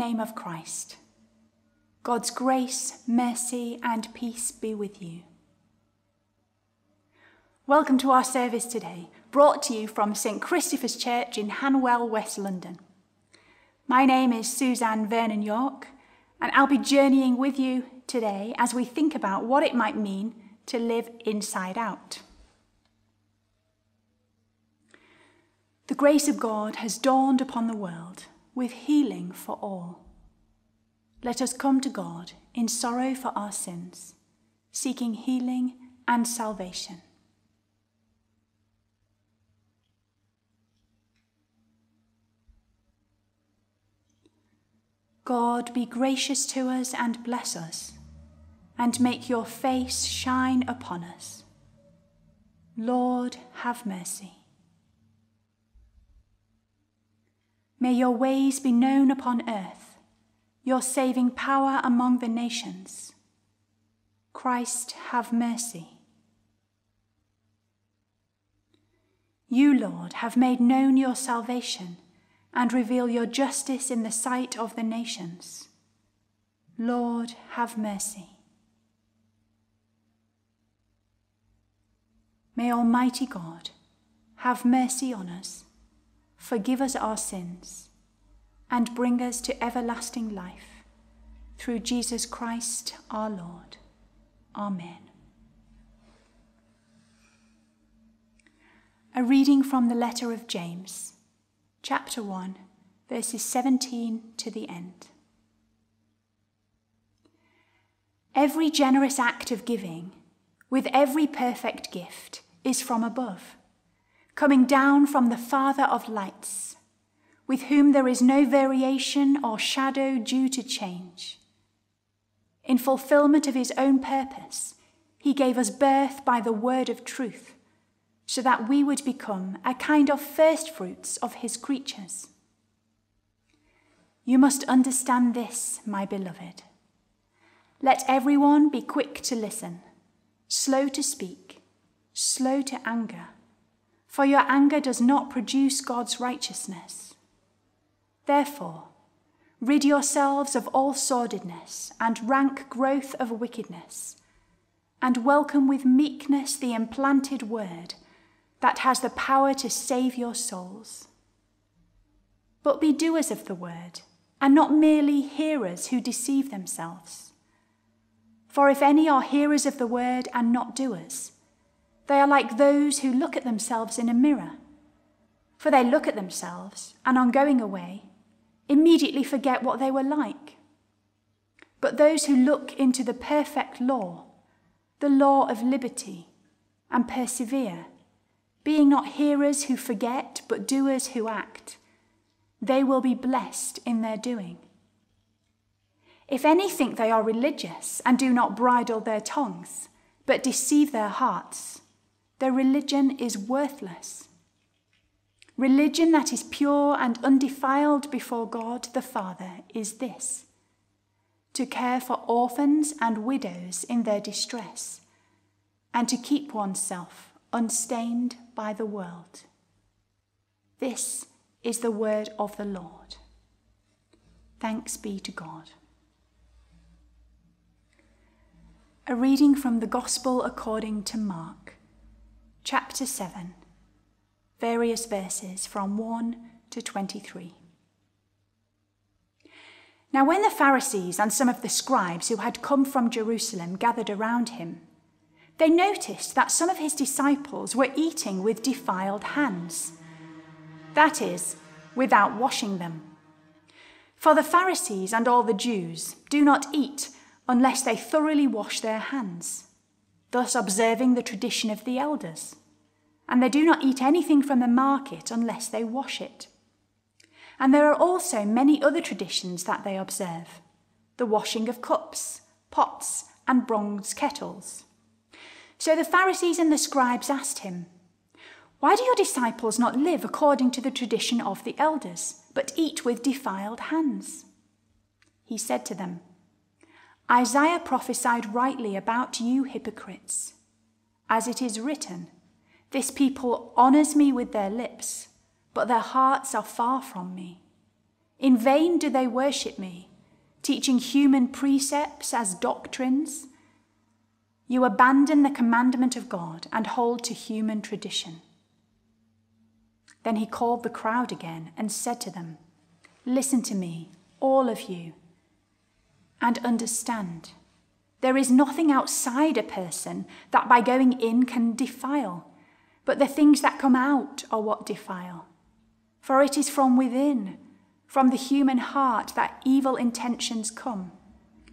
Name of Christ. God's grace, mercy, and peace be with you. Welcome to our service today, brought to you from St Christopher's Church in Hanwell, West London. My name is Suzanne Vernon-Yorke, and I'll be journeying with you today as we think about what it might mean to live inside out. The grace of God has dawned upon the world with healing for all. Let us come to God in sorrow for our sins, seeking healing and salvation. God, be gracious to us and bless us, and make your face shine upon us. Lord, have mercy. May your ways be known upon earth, your saving power among the nations. Christ, have mercy. You, Lord, have made known your salvation and reveal your justice in the sight of the nations. Lord, have mercy. May Almighty God have mercy on us forgive us our sins, and bring us to everlasting life. Through Jesus Christ our Lord. Amen. A reading from the letter of James, chapter 1, verses 17 to the end. Every generous act of giving, with every perfect gift, is from above coming down from the Father of lights, with whom there is no variation or shadow due to change. In fulfillment of his own purpose, he gave us birth by the word of truth, so that we would become a kind of firstfruits of his creatures. You must understand this, my beloved. Let everyone be quick to listen, slow to speak, slow to anger for your anger does not produce God's righteousness. Therefore, rid yourselves of all sordidness and rank growth of wickedness, and welcome with meekness the implanted word that has the power to save your souls. But be doers of the word, and not merely hearers who deceive themselves. For if any are hearers of the word and not doers, they are like those who look at themselves in a mirror. For they look at themselves and, on going away, immediately forget what they were like. But those who look into the perfect law, the law of liberty, and persevere, being not hearers who forget, but doers who act, they will be blessed in their doing. If any think they are religious and do not bridle their tongues, but deceive their hearts, their religion is worthless. Religion that is pure and undefiled before God the Father is this to care for orphans and widows in their distress, and to keep oneself unstained by the world. This is the word of the Lord. Thanks be to God. A reading from the Gospel according to Mark chapter 7, various verses from 1 to 23. Now, when the Pharisees and some of the scribes who had come from Jerusalem gathered around him, they noticed that some of his disciples were eating with defiled hands, that is, without washing them. For the Pharisees and all the Jews do not eat unless they thoroughly wash their hands thus observing the tradition of the elders. And they do not eat anything from the market unless they wash it. And there are also many other traditions that they observe the washing of cups, pots, and bronze kettles. So the Pharisees and the scribes asked him, Why do your disciples not live according to the tradition of the elders, but eat with defiled hands? He said to them, Isaiah prophesied rightly about you hypocrites. As it is written, This people honors me with their lips, but their hearts are far from me. In vain do they worship me, teaching human precepts as doctrines. You abandon the commandment of God and hold to human tradition. Then he called the crowd again and said to them, Listen to me, all of you, and understand. There is nothing outside a person that by going in can defile, but the things that come out are what defile. For it is from within, from the human heart, that evil intentions come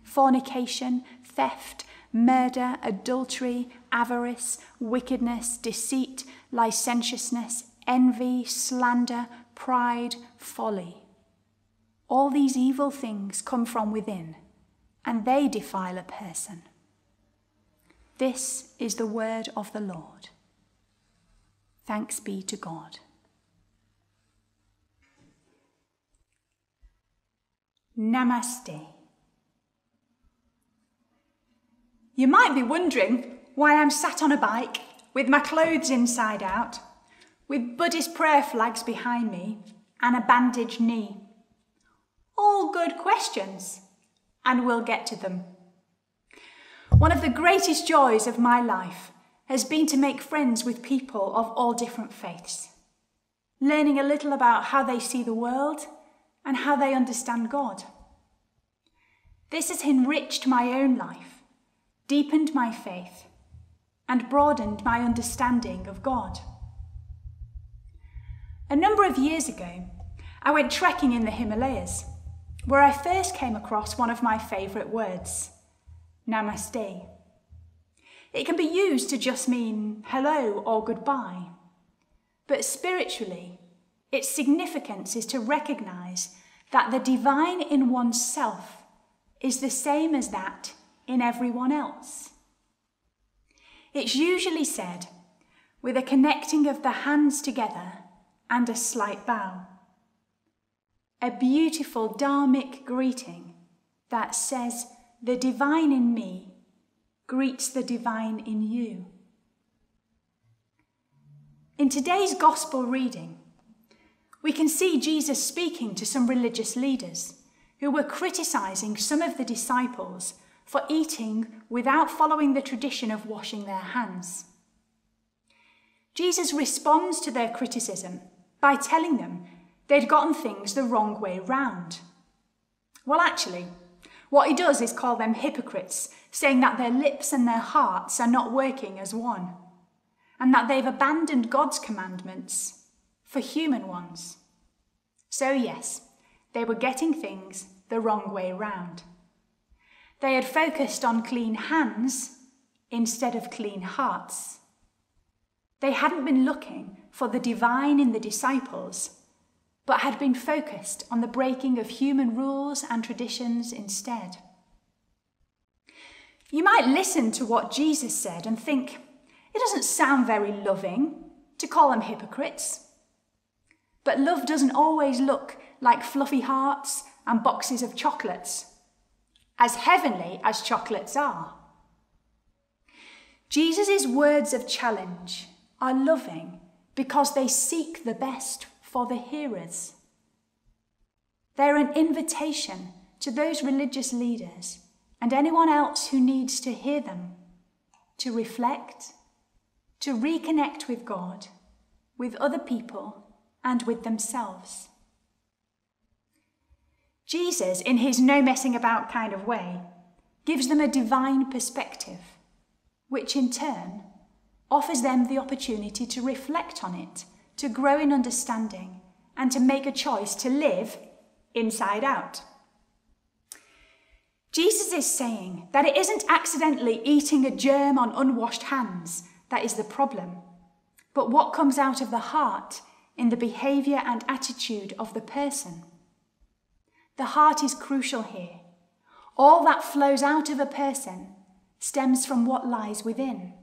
fornication, theft, murder, adultery, avarice, wickedness, deceit, licentiousness, envy, slander, pride, folly. All these evil things come from within and they defile a person. This is the word of the Lord. Thanks be to God. Namaste. You might be wondering why I'm sat on a bike with my clothes inside out, with Buddhist prayer flags behind me and a bandaged knee. All good questions and we'll get to them. One of the greatest joys of my life has been to make friends with people of all different faiths, learning a little about how they see the world and how they understand God. This has enriched my own life, deepened my faith, and broadened my understanding of God. A number of years ago, I went trekking in the Himalayas where I first came across one of my favourite words, namaste. It can be used to just mean hello or goodbye, but spiritually, its significance is to recognise that the divine in oneself is the same as that in everyone else. It's usually said with a connecting of the hands together and a slight bow a beautiful dharmic greeting that says, The divine in me greets the divine in you. In today's gospel reading, we can see Jesus speaking to some religious leaders who were criticizing some of the disciples for eating without following the tradition of washing their hands. Jesus responds to their criticism by telling them They'd gotten things the wrong way round. Well, actually, what he does is call them hypocrites, saying that their lips and their hearts are not working as one, and that they've abandoned God's commandments for human ones. So, yes, they were getting things the wrong way round. They had focused on clean hands instead of clean hearts. They hadn't been looking for the divine in the disciples but had been focused on the breaking of human rules and traditions instead. You might listen to what Jesus said and think, it doesn't sound very loving to call them hypocrites. But love doesn't always look like fluffy hearts and boxes of chocolates, as heavenly as chocolates are. Jesus' words of challenge are loving because they seek the best for the hearers. They're an invitation to those religious leaders and anyone else who needs to hear them to reflect, to reconnect with God, with other people, and with themselves. Jesus, in his no messing about kind of way, gives them a divine perspective, which in turn offers them the opportunity to reflect on it to grow in understanding, and to make a choice to live inside out. Jesus is saying that it isn't accidentally eating a germ on unwashed hands that is the problem, but what comes out of the heart in the behaviour and attitude of the person. The heart is crucial here. All that flows out of a person stems from what lies within.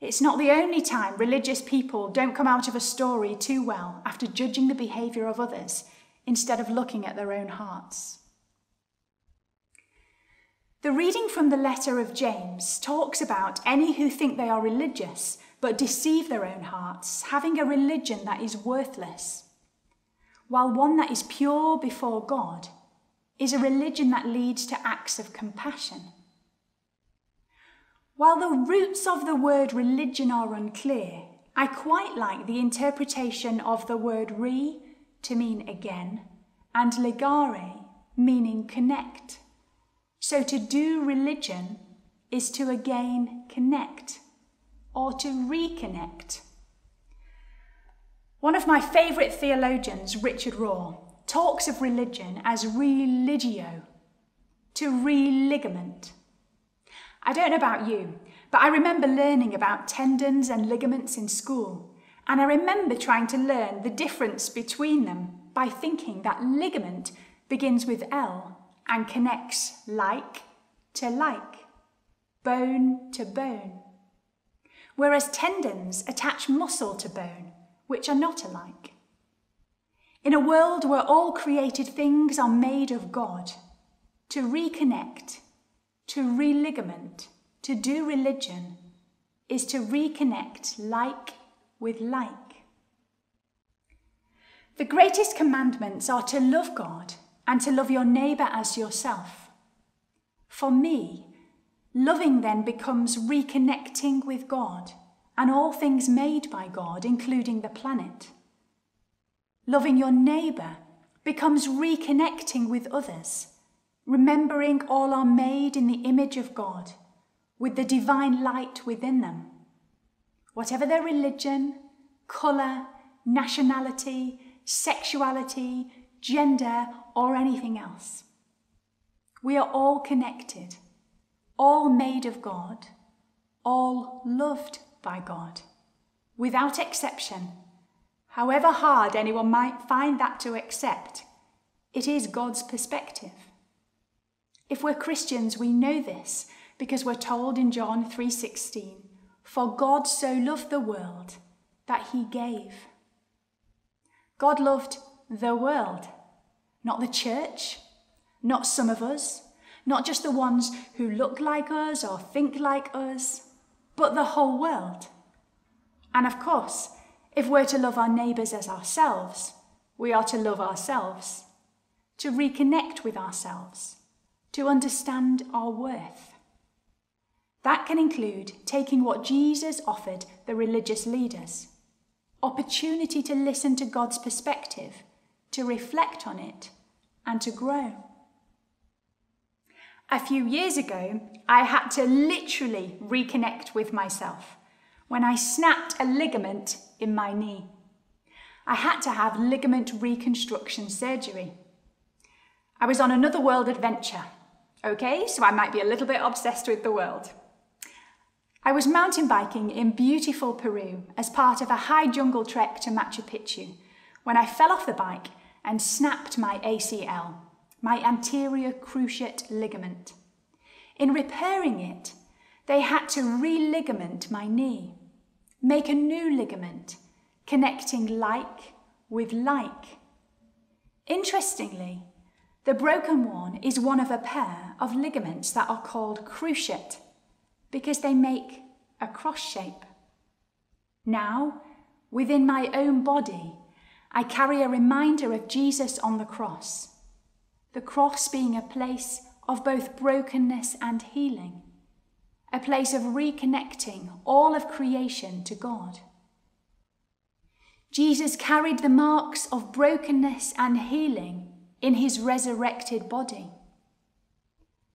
It's not the only time religious people don't come out of a story too well after judging the behaviour of others instead of looking at their own hearts. The reading from the letter of James talks about any who think they are religious but deceive their own hearts, having a religion that is worthless. while one that is pure before God is a religion that leads to acts of compassion. While the roots of the word religion are unclear, I quite like the interpretation of the word re to mean again and ligare meaning connect. So to do religion is to again connect or to reconnect. One of my favourite theologians, Richard Rohr, talks of religion as religio, to religament. I don't know about you, but I remember learning about tendons and ligaments in school, and I remember trying to learn the difference between them by thinking that ligament begins with L and connects like to like, bone to bone, whereas tendons attach muscle to bone, which are not alike. In a world where all created things are made of God, to reconnect, to religament, to do religion, is to reconnect like with like. The greatest commandments are to love God and to love your neighbour as yourself. For me, loving then becomes reconnecting with God and all things made by God, including the planet. Loving your neighbour becomes reconnecting with others, remembering all are made in the image of God, with the divine light within them. Whatever their religion, colour, nationality, sexuality, gender, or anything else. We are all connected, all made of God, all loved by God, without exception. However hard anyone might find that to accept, it is God's perspective. If we're Christians, we know this because we're told in John 3:16, "For God so loved the world that he gave." God loved the world not the church, not some of us, not just the ones who look like us or think like us, but the whole world. And of course, if we're to love our neighbours as ourselves, we are to love ourselves, to reconnect with ourselves, to understand our worth. That can include taking what Jesus offered the religious leaders opportunity to listen to God's perspective to reflect on it, and to grow. A few years ago, I had to literally reconnect with myself when I snapped a ligament in my knee. I had to have ligament reconstruction surgery. I was on another world adventure, okay, so I might be a little bit obsessed with the world. I was mountain biking in beautiful Peru as part of a high jungle trek to Machu Picchu when I fell off the bike and snapped my ACL, my anterior cruciate ligament. In repairing it, they had to religament my knee, make a new ligament, connecting like with like. Interestingly, the broken one is one of a pair of ligaments that are called cruciate because they make a cross shape. Now, within my own body, I carry a reminder of Jesus on the cross, the cross being a place of both brokenness and healing, a place of reconnecting all of creation to God. Jesus carried the marks of brokenness and healing in his resurrected body.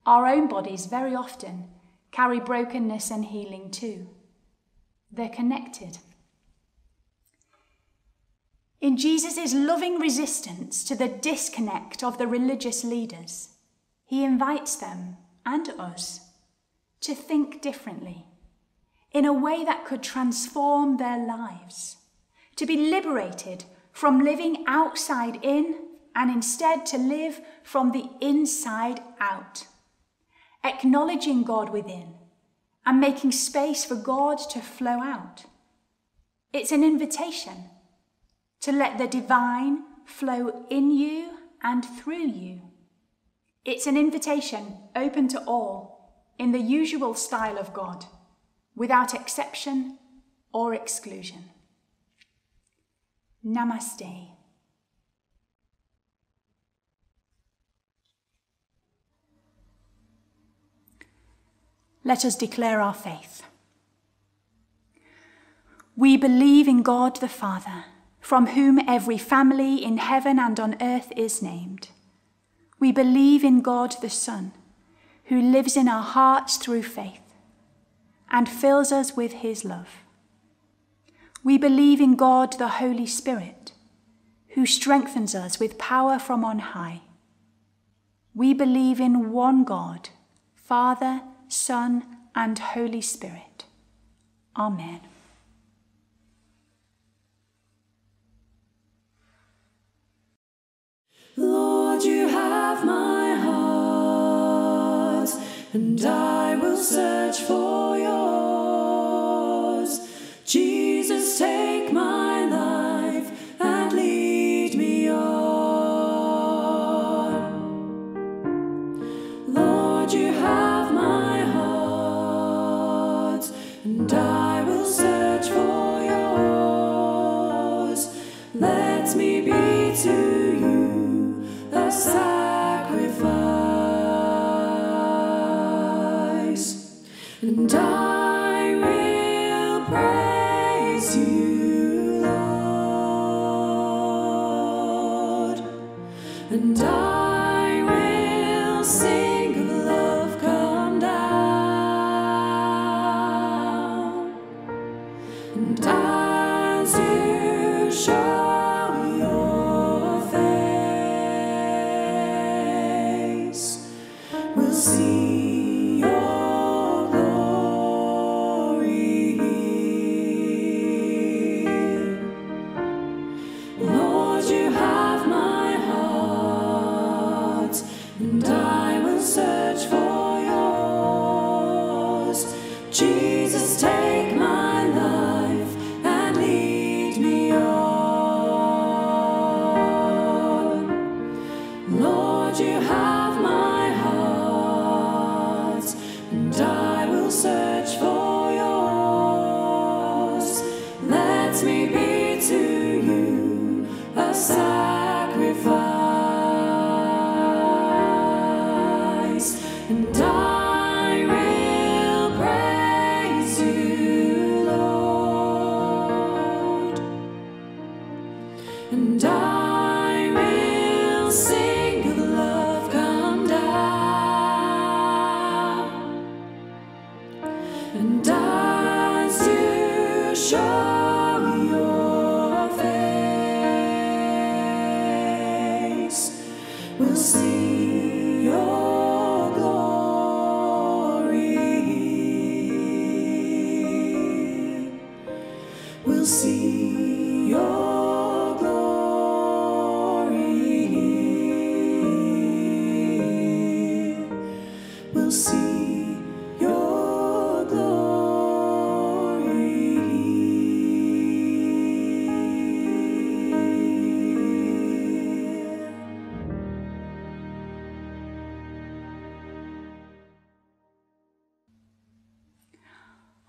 Our own bodies very often carry brokenness and healing too. They're connected. In Jesus' loving resistance to the disconnect of the religious leaders, he invites them and us to think differently in a way that could transform their lives, to be liberated from living outside in and instead to live from the inside out, acknowledging God within and making space for God to flow out. It's an invitation to let the divine flow in you and through you. It's an invitation open to all in the usual style of God, without exception or exclusion. Namaste. Let us declare our faith. We believe in God the Father, from whom every family in heaven and on earth is named. We believe in God the Son, who lives in our hearts through faith and fills us with his love. We believe in God the Holy Spirit, who strengthens us with power from on high. We believe in one God, Father, Son, and Holy Spirit. Amen. Lord, you have my heart, and I will search for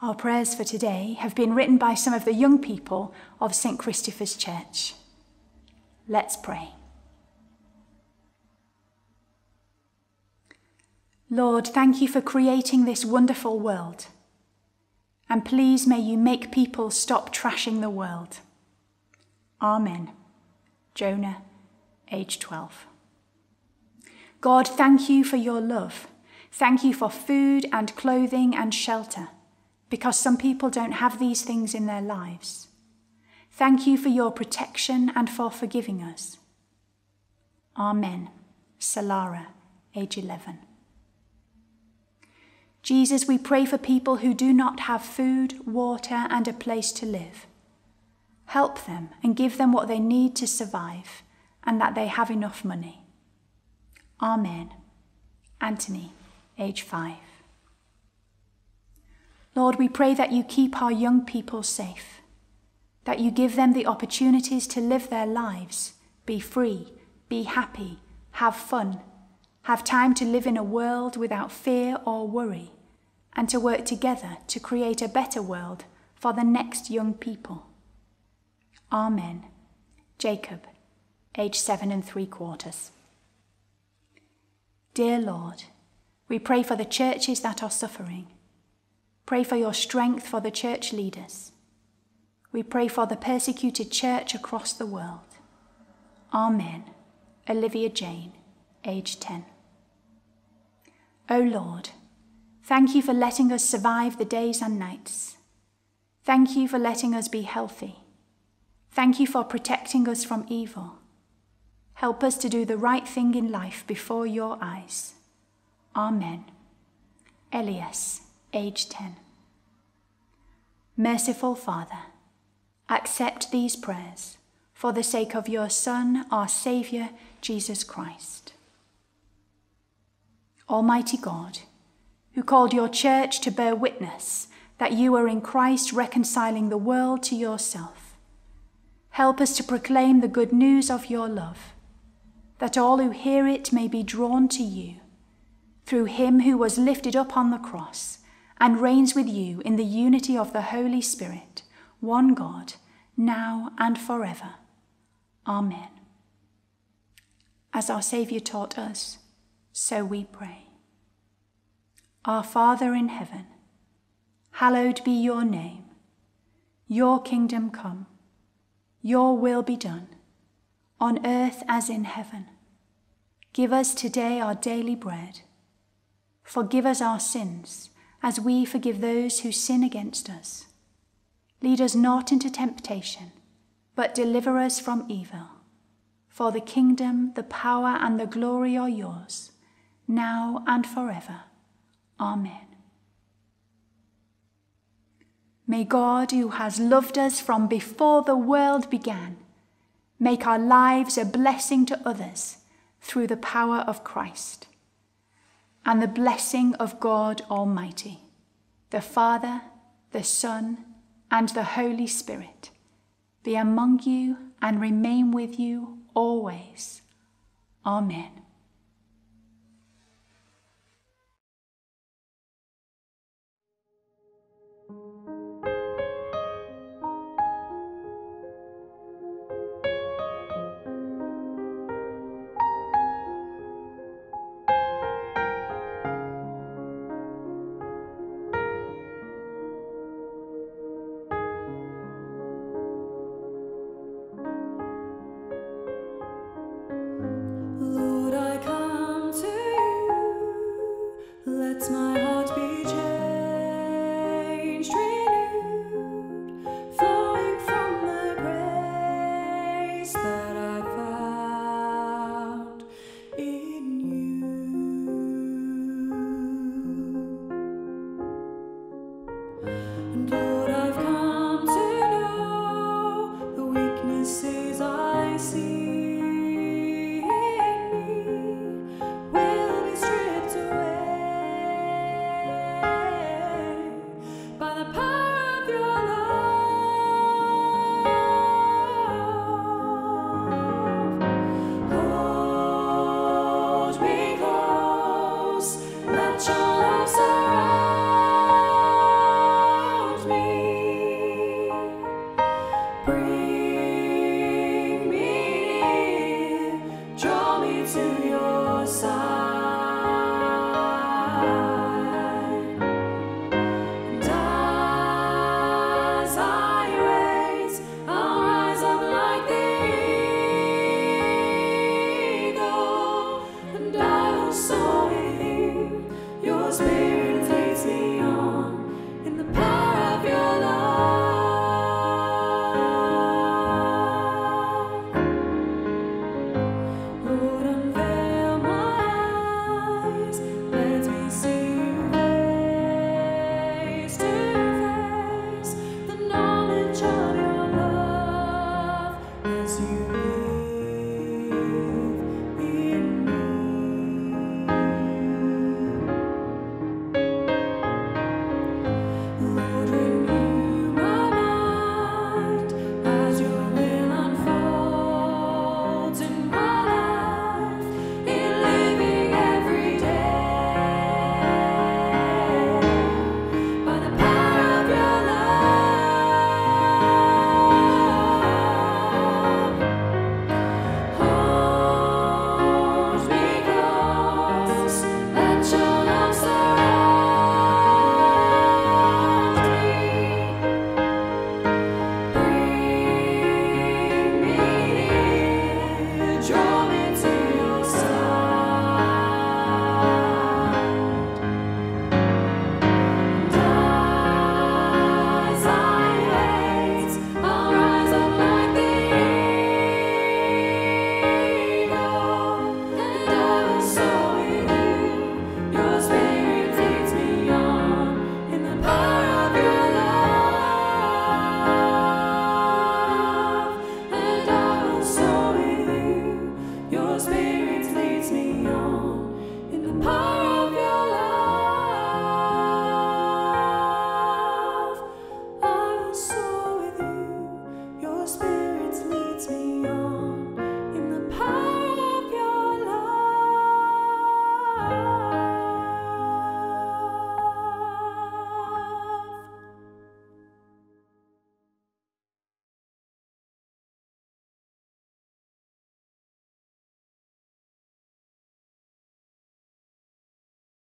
Our prayers for today have been written by some of the young people of St. Christopher's Church. Let's pray. Lord, thank you for creating this wonderful world. And please may you make people stop trashing the world. Amen. Jonah, age 12. God, thank you for your love. Thank you for food and clothing and shelter, because some people don't have these things in their lives. Thank you for your protection and for forgiving us. Amen. Salara, age 11. Jesus, we pray for people who do not have food, water, and a place to live. Help them and give them what they need to survive, and that they have enough money. Amen. Anthony, age 5. Lord, we pray that you keep our young people safe, that you give them the opportunities to live their lives, be free, be happy, have fun, have time to live in a world without fear or worry, and to work together to create a better world for the next young people. Amen. Jacob, age seven and three quarters. Dear Lord, we pray for the churches that are suffering. Pray for your strength for the church leaders. We pray for the persecuted church across the world. Amen. Olivia Jane, age 10. O Lord, thank you for letting us survive the days and nights. Thank you for letting us be healthy. Thank you for protecting us from evil. Help us to do the right thing in life before your eyes. Amen. Elias, age 10. Merciful Father, accept these prayers for the sake of your Son, our Saviour, Jesus Christ. Almighty God, who called your church to bear witness that you are in Christ reconciling the world to yourself, help us to proclaim the good news of your love, that all who hear it may be drawn to you, through him who was lifted up on the cross and reigns with you in the unity of the Holy Spirit, one God, now and forever. Amen. As our Saviour taught us, so we pray. Our Father in heaven, hallowed be your name. Your kingdom come, your will be done, on earth as in heaven. Give us today our daily bread. Forgive us our sins, as we forgive those who sin against us. Lead us not into temptation but deliver us from evil. For the kingdom, the power, and the glory are yours, now and forever. Amen. May God, who has loved us from before the world began, make our lives a blessing to others through the power of Christ. And the blessing of God Almighty, the Father, the Son, and the Holy Spirit be among you and remain with you always. Amen.